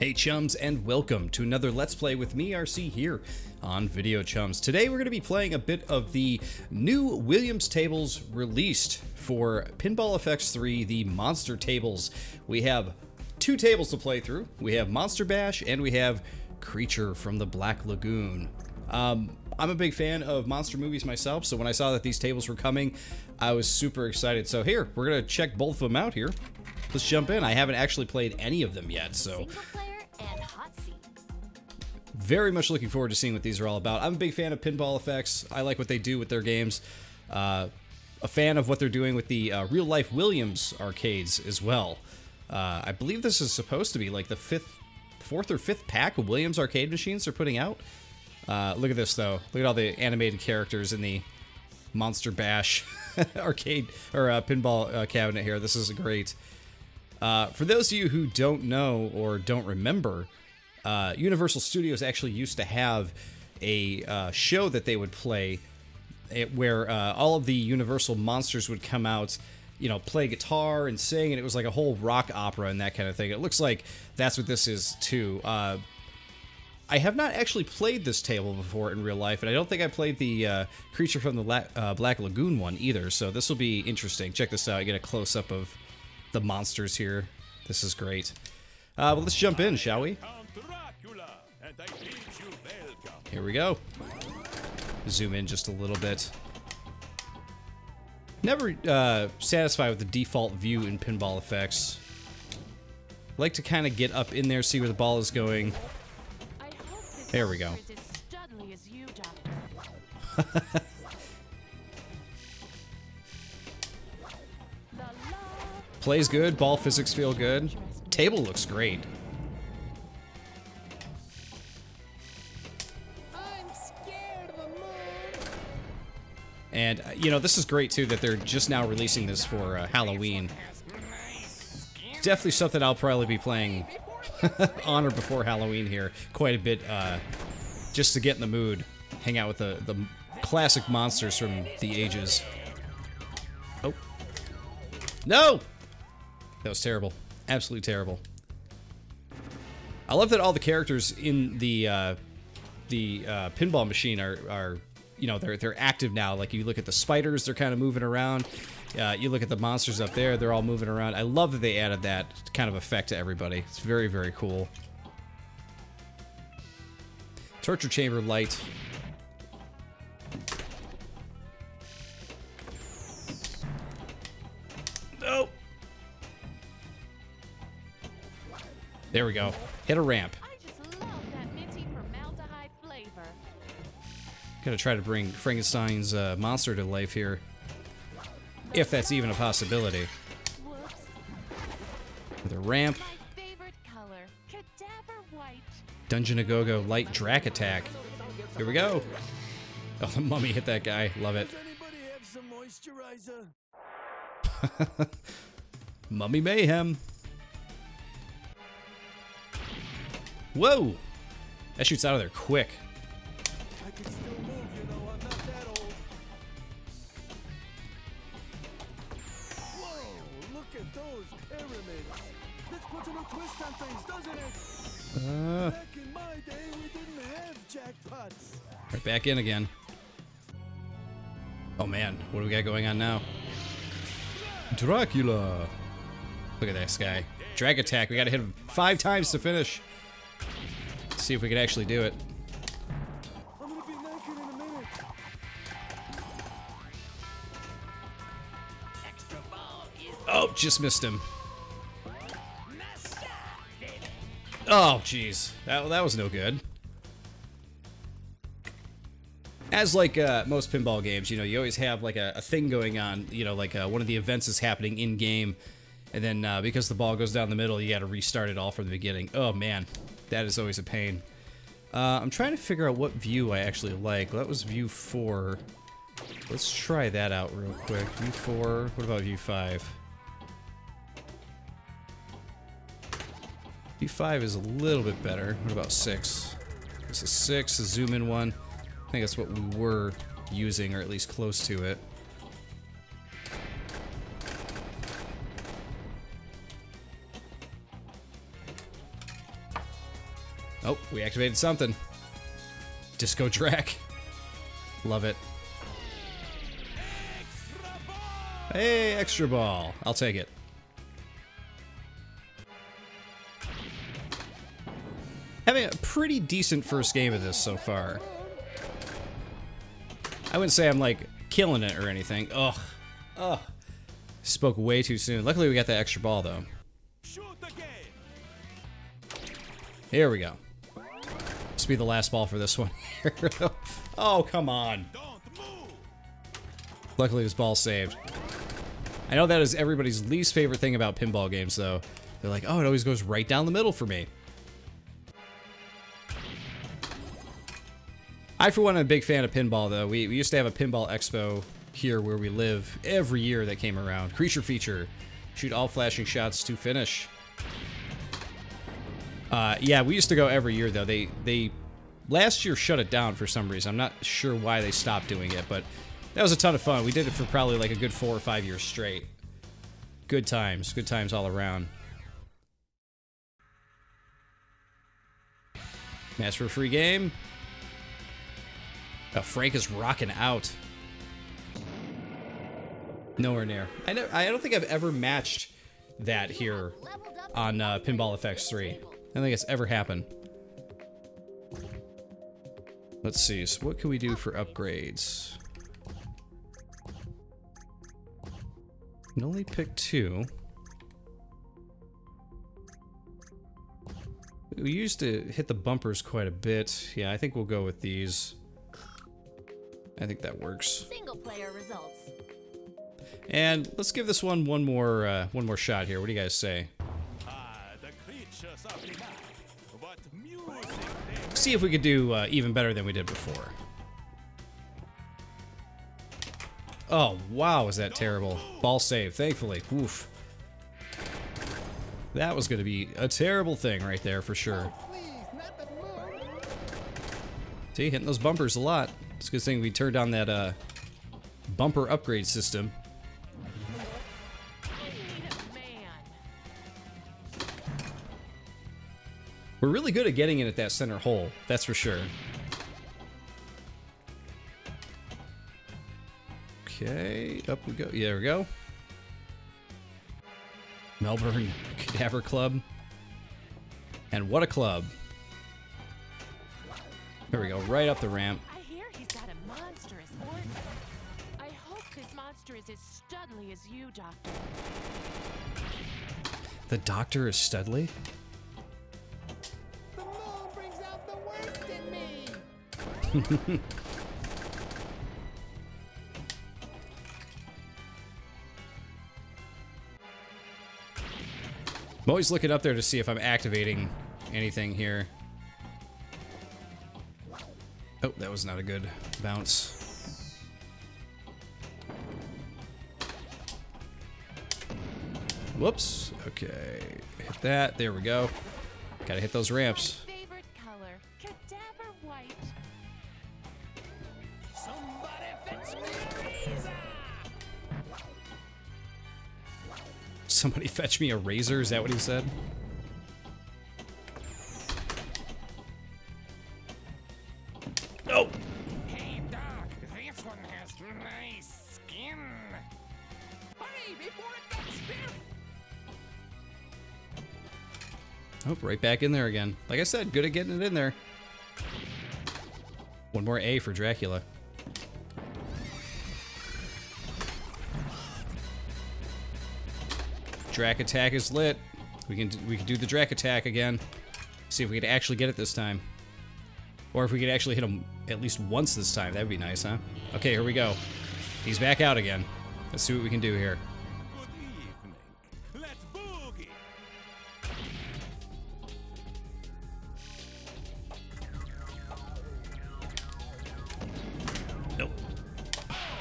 Hey chums and welcome to another Let's Play with me, RC, here on Video Chums. Today we're going to be playing a bit of the new Williams tables released for Pinball FX 3, the Monster Tables. We have two tables to play through. We have Monster Bash and we have Creature from the Black Lagoon. Um, I'm a big fan of monster movies myself, so when I saw that these tables were coming, I was super excited. So here, we're going to check both of them out here. Let's jump in. I haven't actually played any of them yet, so very much looking forward to seeing what these are all about. I'm a big fan of Pinball Effects. I like what they do with their games. Uh, a fan of what they're doing with the uh, real life Williams arcades as well. Uh, I believe this is supposed to be like the fifth, fourth or fifth pack of Williams arcade machines they're putting out. Uh, look at this though. Look at all the animated characters in the Monster Bash arcade or uh, pinball uh, cabinet here. This is a great. For those of you who don't know or don't remember, uh, Universal Studios actually used to have a uh, show that they would play it, where uh, all of the Universal monsters would come out, you know, play guitar and sing, and it was like a whole rock opera and that kind of thing. It looks like that's what this is too. Uh, I have not actually played this table before in real life, and I don't think I played the uh, Creature from the La uh, Black Lagoon one either, so this will be interesting. Check this out. I get a close up of the monsters here. This is great. Uh, well, let's jump in, shall we? Here we go. Zoom in just a little bit. Never uh, satisfied with the default view in pinball effects. Like to kind of get up in there, see where the ball is going. There we go. Plays good, ball physics feel good. Table looks great. And, uh, you know, this is great, too, that they're just now releasing this for uh, Halloween. Definitely something I'll probably be playing on or before Halloween here quite a bit, uh, just to get in the mood. Hang out with the, the classic monsters from the ages. Oh. No! That was terrible. Absolutely terrible. I love that all the characters in the, uh, the uh, pinball machine are, are you know they're they're active now. Like you look at the spiders, they're kind of moving around. Uh, you look at the monsters up there, they're all moving around. I love that they added that kind of effect to everybody. It's very very cool. Torture chamber light. There we go. Hit a ramp. Gonna try to bring Frankenstein's uh, monster to life here. If that's even a possibility. With a ramp. Dungeon A Go-Go Light Drac Attack. Here we go. Oh, the mummy hit that guy. Love it. mummy Mayhem. Whoa! That shoots out of there quick. Uh, back in my day, we didn't have jackpots. Right back in again. Oh man, what do we got going on now? Dracula. Look at this guy. Drac attack. We gotta hit him five times to finish. See if we can actually do it. Oh, just missed him. Oh, jeez. That, that was no good. As like uh, most pinball games, you know, you always have like a, a thing going on, you know, like uh, one of the events is happening in-game, and then uh, because the ball goes down the middle, you gotta restart it all from the beginning. Oh, man. That is always a pain. Uh, I'm trying to figure out what view I actually like. That was view 4. Let's try that out real quick. View 4. What about view 5? View 5 is a little bit better. What about 6? This is 6, the zoom in one. I think that's what we were using, or at least close to it. Oh, we activated something. Disco Drac. Love it. Hey, extra ball. I'll take it. Having a pretty decent first game of this so far. I wouldn't say I'm like killing it or anything. Ugh. Ugh. Spoke way too soon. Luckily we got that extra ball though. Here we go. Be the last ball for this one. oh, come on. Luckily this ball saved. I know that is everybody's least favorite thing about pinball games though. They're like, oh, it always goes right down the middle for me. I, for one, am a big fan of pinball, though. We, we used to have a pinball expo here where we live every year that came around. Creature feature. Shoot all flashing shots to finish. Uh, yeah, we used to go every year, though. They, they last year shut it down for some reason. I'm not sure why they stopped doing it, but that was a ton of fun. We did it for probably like a good four or five years straight. Good times. Good times all around. Match for a free game. Oh, Frank is rocking out. Nowhere near. I, know, I don't think I've ever matched that here on uh, Pinball FX 3. I don't think it's ever happened. Let's see, so what can we do for upgrades? can only pick two. We used to hit the bumpers quite a bit. Yeah, I think we'll go with these. I think that works. Single player results. And let's give this one one more uh, one more shot here. What do you guys say? See if we could do uh, even better than we did before. Oh, wow, was that terrible. Ball save, thankfully. Oof. That was going to be a terrible thing right there for sure. See, hitting those bumpers a lot. It's a good thing we turned on that uh, bumper upgrade system. We're really good at getting in at that center hole, that's for sure. Okay, up we go. Yeah, there we go. Melbourne Cadaver Club. And what a club. There we go, right up the ramp. I hear he's got a monstrous horn. I hope this monster is as studly as you, Doctor. The Doctor is Studley? I'm always looking up there to see if I'm activating anything here. Oh, that was not a good bounce. Whoops. Okay. Hit that. There we go. Gotta hit those ramps. Somebody fetch me a razor, is that what he said? No! Hey, Doc, this one has nice skin. Hurry before it gets stiff. Oh, right back in there again. Like I said, good at getting it in there. One more A for Dracula. Drac attack is lit. We can we can do the Drac attack again. See if we can actually get it this time. Or if we could actually hit him at least once this time. That'd be nice, huh? Okay, here we go. He's back out again. Let's see what we can do here. Nope.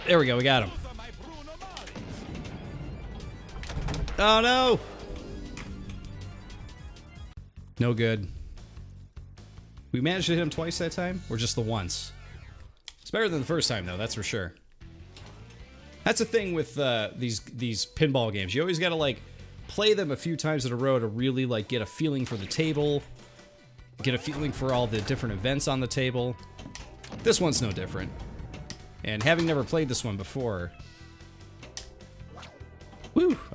There we go, we got him. Oh no! No good. We managed to hit him twice that time, or just the once? It's better than the first time, though, that's for sure. That's the thing with uh, these these pinball games. You always gotta like play them a few times in a row to really like get a feeling for the table get a feeling for all the different events on the table. This one's no different. And having never played this one before,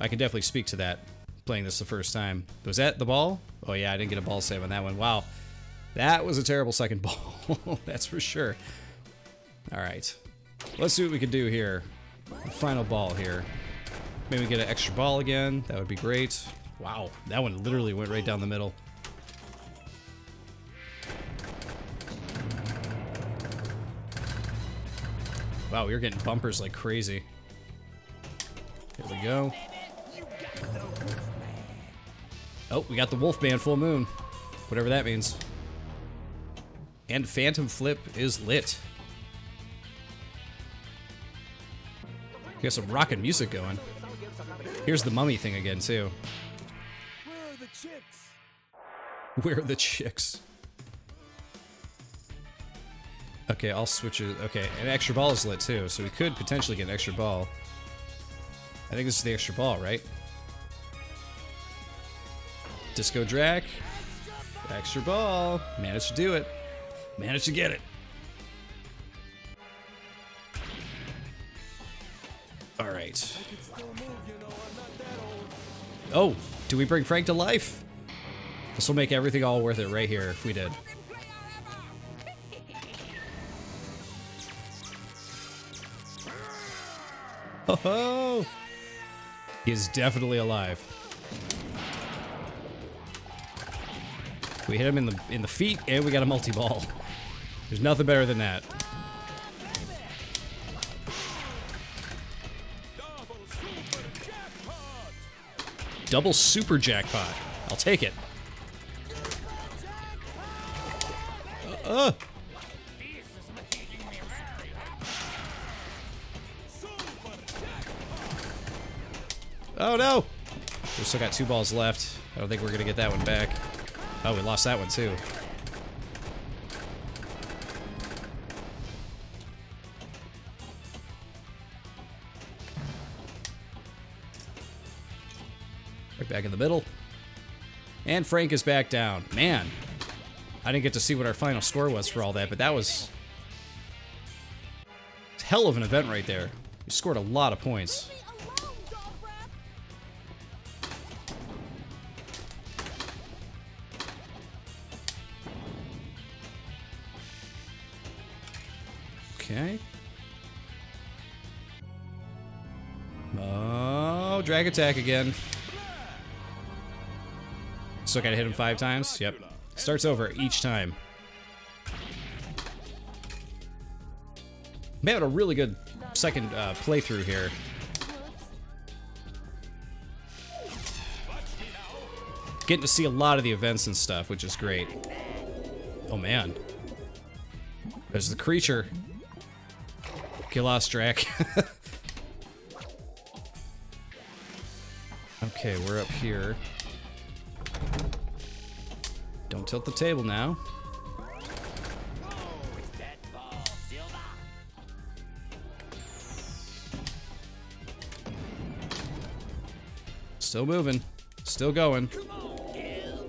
I can definitely speak to that playing this the first time. Was that the ball? Oh yeah, I didn't get a ball save on that one. Wow. That was a terrible second ball. That's for sure. All right. Let's see what we can do here. Final ball here. Maybe get an extra ball again. That would be great. Wow, that one literally went right down the middle. Wow, we are getting bumpers like crazy. Here we go. Oh, we got the Wolfman full moon. Whatever that means. And Phantom Flip is lit. We got some rockin' music going. Here's the mummy thing again, too. Where are the chicks? Where are the chicks? Okay, I'll switch it. Okay, an extra ball is lit too, so we could potentially get an extra ball. I think this is the extra ball, right? Disco Drac. Extra ball. Managed to do it. Managed to get it. That old. Oh, do we bring Frank to life? This will make everything all worth it right here if we did. Oh, ho! he is definitely alive. We hit him in the in the feet, and we got a multi-ball. There's nothing better than that. Double super jackpot. I'll take it. Uh. Oh no! We still got two balls left. I don't think we're gonna get that one back. Oh, we lost that one too. Right back in the middle. And Frank is back down. Man, I didn't get to see what our final score was for all that, but that was hell of an event right there. We scored a lot of points. Drag attack again. Still gotta hit him five times? Yep. Starts over each time. Man, a really good second uh, playthrough here. Getting to see a lot of the events and stuff, which is great. Oh man. There's the creature. Gilostrak. okay, we're up here. Don't tilt the table now. Still moving. Still going.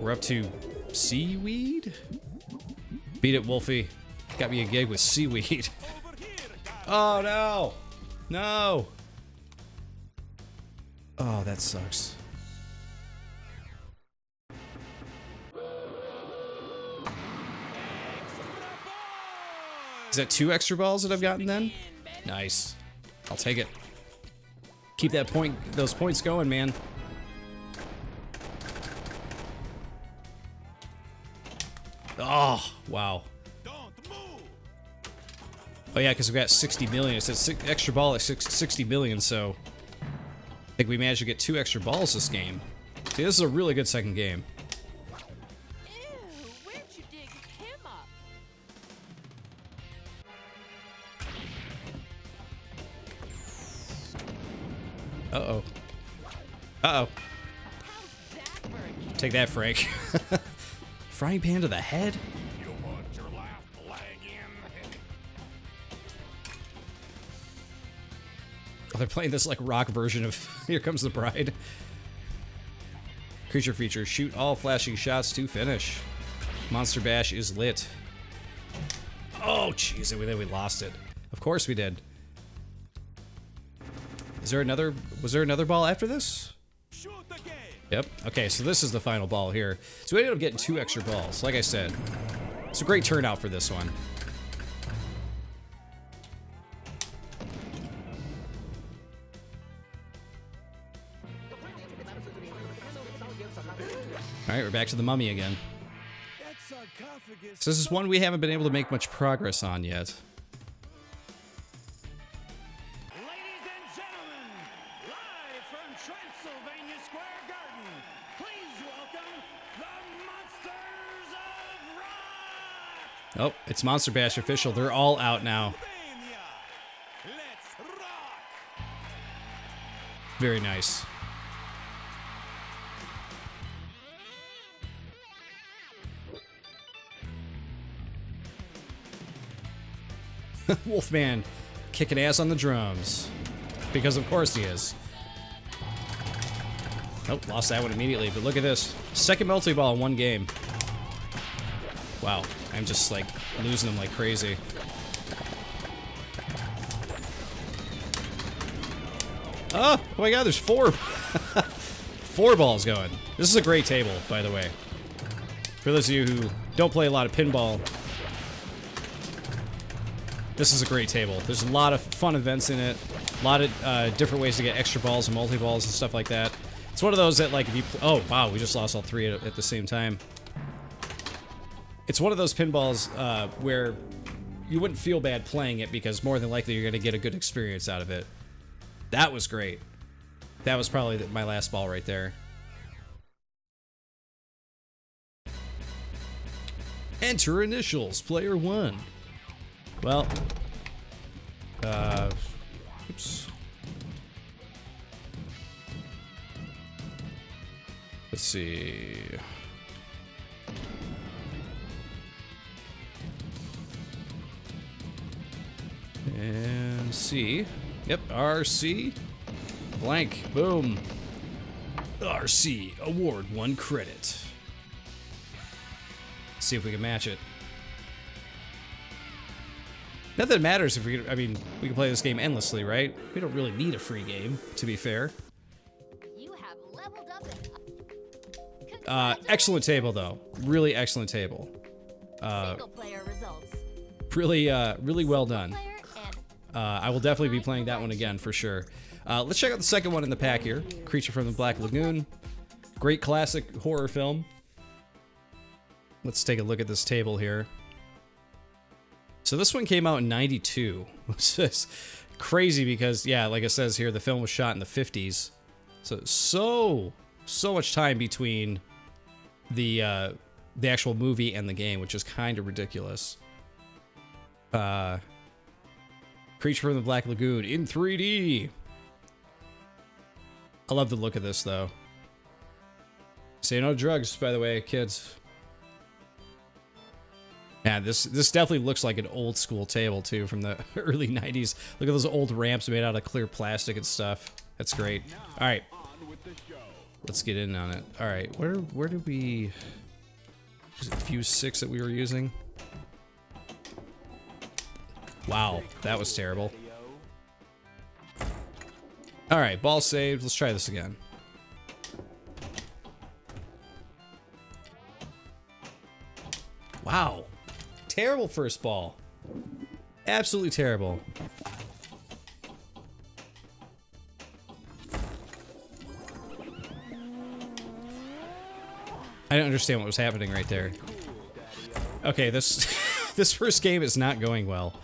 We're up to seaweed? Beat it, Wolfie. Got me a gig with seaweed. Oh no! No! Oh, that sucks. Is that two extra balls that I've gotten then? Nice. I'll take it. Keep that point, those points going, man. Oh, wow. Oh yeah, because we got 60 million. It says extra ball at six, 60 million, so I think we managed to get two extra balls this game. See, this is a really good second game. Take that, Frank. Frying pan to the head? You put your left leg in. Oh, they're playing this like rock version of Here Comes the Bride. Creature feature, shoot all flashing shots to finish. Monster Bash is lit. Oh, jeez, and then we lost it. Of course we did. Is there another? Was there another ball after this? Shoot the game. Yep. Okay, so this is the final ball here. So we ended up getting two extra balls. Like I said, it's a great turnout for this one. All right, we're back to the mummy again. So this is one we haven't been able to make much progress on yet. Transylvania Square Garden, please welcome the Monsters of Rock! Oh, it's Monster Bash official. They're all out now. Mania! Let's rock! Very nice. Wolfman kicking ass on the drums. Because of course he is. Nope, lost that one immediately, but look at this. Second multi ball in one game. Wow, I'm just like losing them like crazy. Oh, oh my god, there's four. four balls going. This is a great table, by the way. For those of you who don't play a lot of pinball, this is a great table. There's a lot of fun events in it. A lot of uh, different ways to get extra balls and multi-balls and stuff like that. It's one of those that, like, if you... Oh, wow, we just lost all three at, at the same time. It's one of those pinballs uh, where you wouldn't feel bad playing it because more than likely you're going to get a good experience out of it. That was great. That was probably my last ball right there. Enter initials, player one. Well, uh, oops. Let's see. And C. Yep, RC. Blank. Boom. RC. Award one credit. See if we can match it. Not that it matters if we I mean, we can play this game endlessly, right? We don't really need a free game, to be fair. Uh, excellent table, though. Really excellent table. Uh, Single player results. really, uh, really well done. Uh, I will definitely be playing that one again for sure. Uh, let's check out the second one in the pack here. Creature from the Black Lagoon. Great classic horror film. Let's take a look at this table here. So this one came out in 92, which is crazy because, yeah, like it says here, the film was shot in the 50s. So, so, so much time between the, uh, the actual movie and the game, which is kind of ridiculous. Uh, Creature from the Black Lagoon in 3D. I love the look of this, though. Say no drugs, by the way, kids. Yeah, this this definitely looks like an old school table too from the early 90s. Look at those old ramps made out of clear plastic and stuff. That's great. All right. Let's get in on it. All right. Where where did we was it Fuse 6 that we were using? Wow, that was terrible. All right, ball saved. Let's try this again. Wow. Terrible first ball. Absolutely terrible. I don't understand what was happening right there. Okay, this this first game is not going well.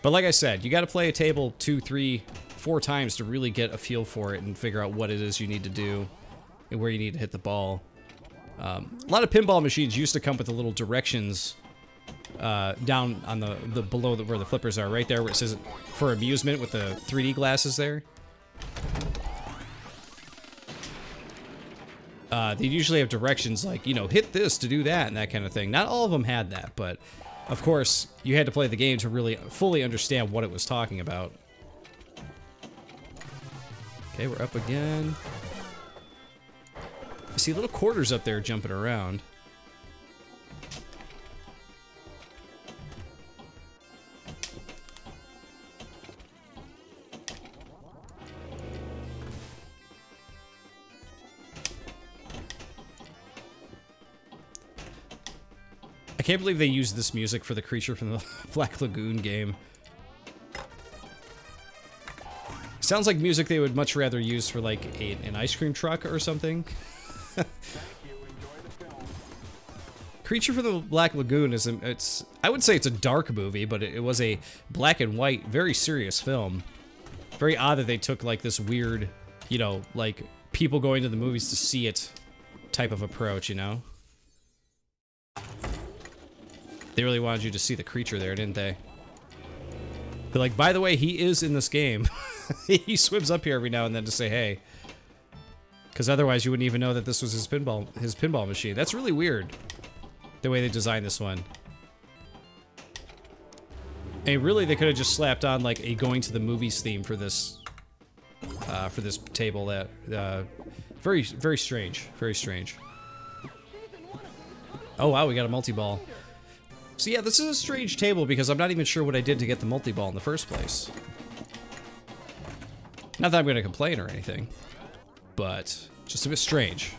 But like I said, you got to play a table two, three, four times to really get a feel for it and figure out what it is you need to do and where you need to hit the ball. Um, a lot of pinball machines used to come with the little directions uh, down on the, the below the, where the flippers are, right there where it says for amusement with the 3D glasses there. Uh, they usually have directions like, you know, hit this to do that and that kind of thing. Not all of them had that, but of course, you had to play the game to really fully understand what it was talking about. Okay, we're up again. I see little quarters up there jumping around. Can't believe they used this music for the creature from the Black Lagoon game. Sounds like music they would much rather use for like a, an ice cream truck or something. Creature from the Black Lagoon is a, it's I would say it's a dark movie, but it, it was a black and white, very serious film. Very odd that they took like this weird, you know, like people going to the movies to see it type of approach, you know? They really wanted you to see the creature there, didn't they? They're like, by the way, he is in this game. he swims up here every now and then to say hey. Because otherwise you wouldn't even know that this was his pinball his pinball machine. That's really weird. The way they designed this one. And really they could have just slapped on like a going to the movies theme for this uh, for this table that uh, very very strange. Very strange. Oh wow, we got a multi-ball. So yeah, this is a strange table because I'm not even sure what I did to get the multi-ball in the first place. Not that I'm going to complain or anything, but just a bit strange.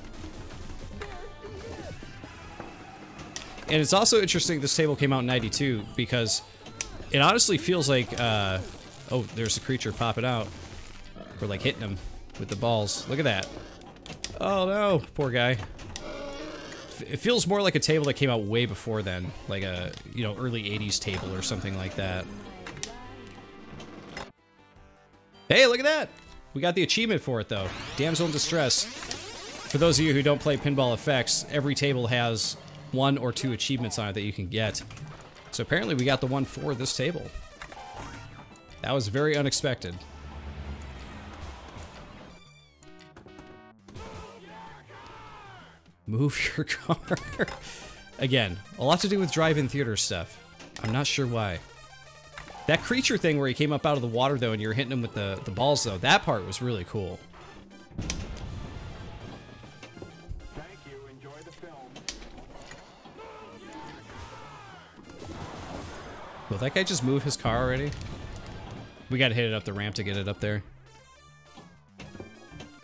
And it's also interesting this table came out in 92 because it honestly feels like, uh, oh, there's a creature popping out. We're like hitting him with the balls. Look at that. Oh no, poor guy. It feels more like a table that came out way before then, like a, you know, early 80s table or something like that. Hey, look at that! We got the achievement for it, though. Damsel in Distress. For those of you who don't play Pinball Effects, every table has one or two achievements on it that you can get. So apparently we got the one for this table. That was very unexpected. Move your car. Again, a lot to do with drive-in theater stuff. I'm not sure why. That creature thing where he came up out of the water, though, and you're hitting him with the, the balls, though, that part was really cool. Thank you. Enjoy the film. Will that guy just move his car already? We gotta hit it up the ramp to get it up there.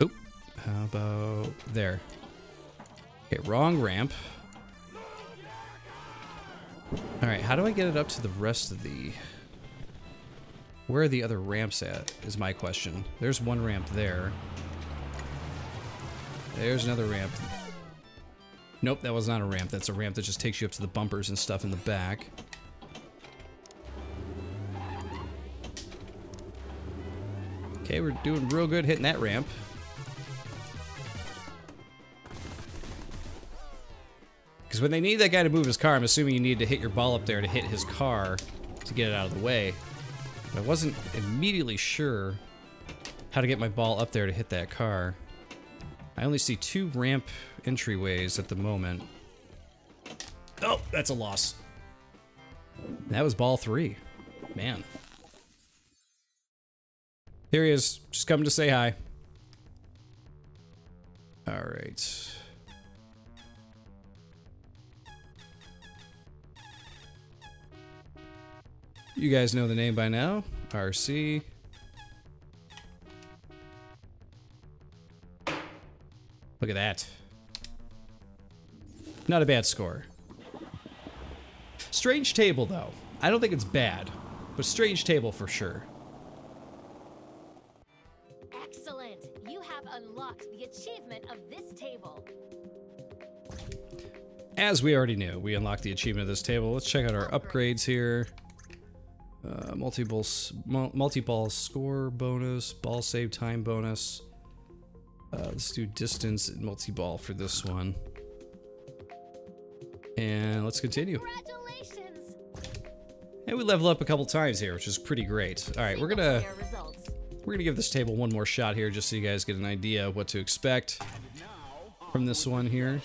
Oop. How about there? Okay, wrong ramp. Alright, how do I get it up to the rest of the... Where are the other ramps at, is my question. There's one ramp there. There's another ramp. Nope, that was not a ramp. That's a ramp that just takes you up to the bumpers and stuff in the back. Okay, we're doing real good hitting that ramp. Because when they need that guy to move his car, I'm assuming you need to hit your ball up there to hit his car to get it out of the way. But I wasn't immediately sure how to get my ball up there to hit that car. I only see two ramp entryways at the moment. Oh, that's a loss. That was ball three. Man. Here he is, just coming to say hi. All right. You guys know the name by now. RC. Look at that. Not a bad score. Strange table, though. I don't think it's bad, but strange table for sure. Excellent. You have unlocked the achievement of this table. As we already knew, we unlocked the achievement of this table. Let's check out our upgrades here. Uh, multi-ball, multi-ball score bonus, ball save time bonus. Uh, let's do distance and multi-ball for this one. And let's continue. And we level up a couple times here, which is pretty great. All right, we're gonna Single player results. we're gonna give this table one more shot here, just so you guys get an idea of what to expect from this one here.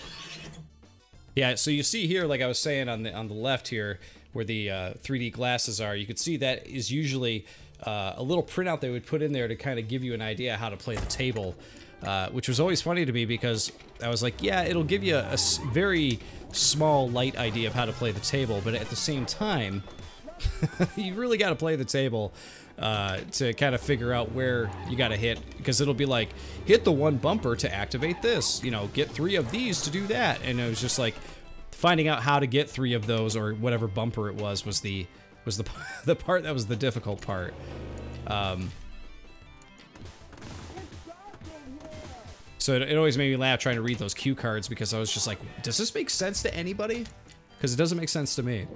Yeah, so you see here, like I was saying on the on the left here, where the uh, 3D glasses are, you can see that is usually uh, a little printout they would put in there to kind of give you an idea how to play the table, uh, which was always funny to me because I was like, yeah, it'll give you a very small, light idea of how to play the table, but at the same time, you really got to play the table uh, to kind of figure out where you got to hit because it'll be like hit the one bumper to activate this you know get three of these to do that. And it was just like finding out how to get three of those or whatever bumper it was was the was the the part that was the difficult part. Um, so it, it always made me laugh trying to read those cue cards because I was just like, does this make sense to anybody? Because it doesn't make sense to me.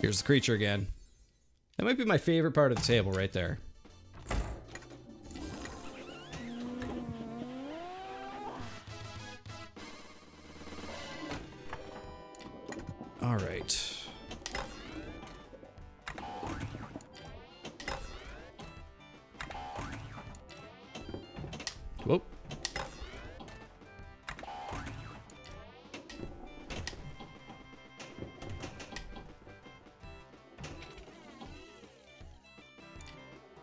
Here's the creature again. That might be my favorite part of the table right there. All right. Whoop.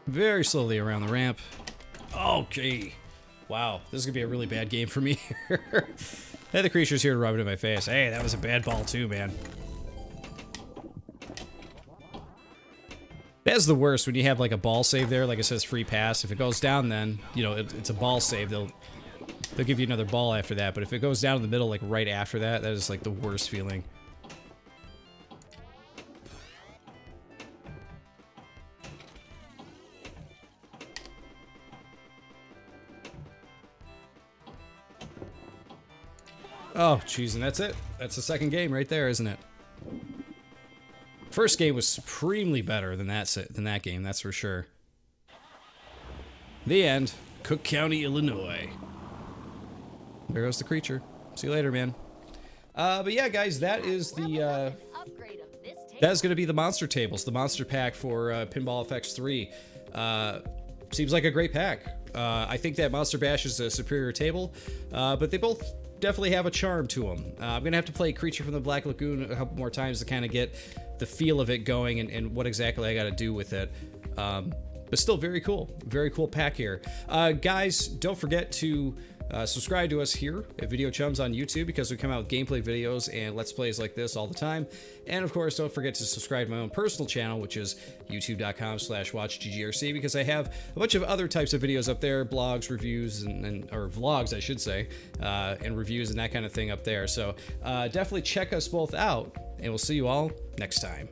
Very slowly around the ramp. Okay. Wow, this is gonna be a really bad game for me. hey, the creature's here to rub it in my face. Hey, that was a bad ball too, man. That's the worst when you have like a ball save there, like it says free pass. If it goes down, then you know it, it's a ball save. They'll they'll give you another ball after that. But if it goes down in the middle, like right after that, that is like the worst feeling. Oh, jeez, and that's it. That's the second game right there, isn't it? First game was supremely better than that than that game, that's for sure. The end. Cook County, Illinois. There goes the creature. See you later, man. Uh, but yeah, guys, that is the uh, Upgrade of this table. that is going to be the monster tables, the monster pack for uh, Pinball FX 3. Uh, seems like a great pack. Uh, I think that Monster Bash is a superior table, uh, but they both definitely have a charm to them. Uh, I'm to have to play Creature from the Black Lagoon a couple more times to kind of get the feel of it going and, and what exactly I got to do with it. Um, but still very cool. Very cool pack here. Uh, guys, don't forget to uh, subscribe to us here at Video Chums on YouTube because we come out with gameplay videos and Let's Plays like this all the time. And of course, don't forget to subscribe to my own personal channel, which is youtube.com slash watchggrc because I have a bunch of other types of videos up there, blogs, reviews, and, and or vlogs, I should say, uh, and reviews and that kind of thing up there. So uh, definitely check us both out, and we'll see you all next time.